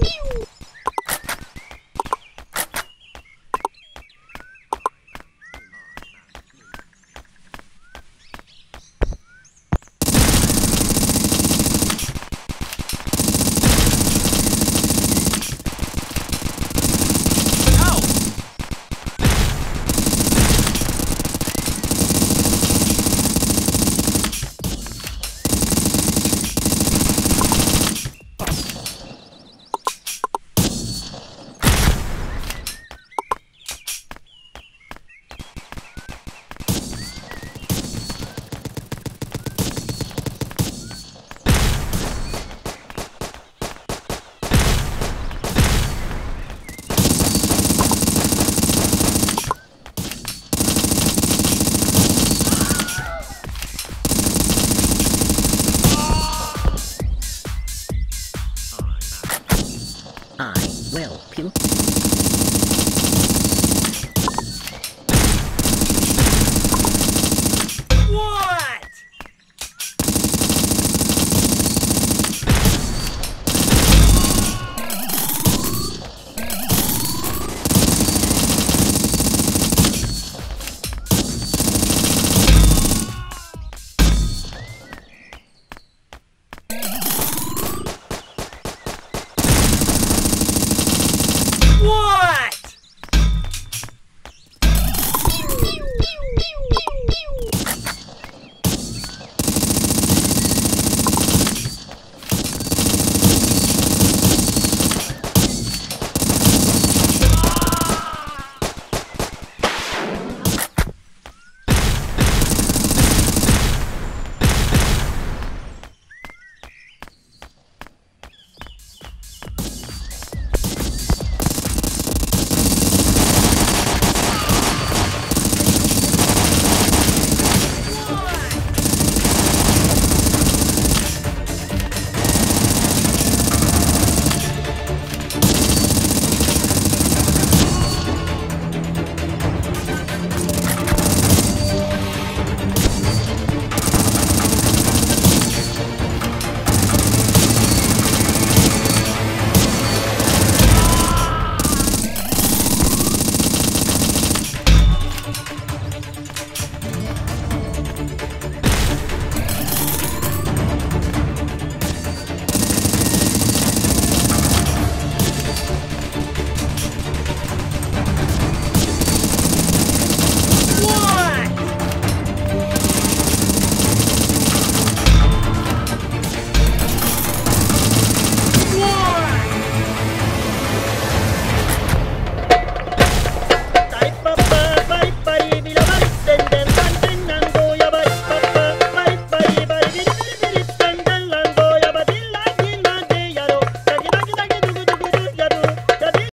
Pew!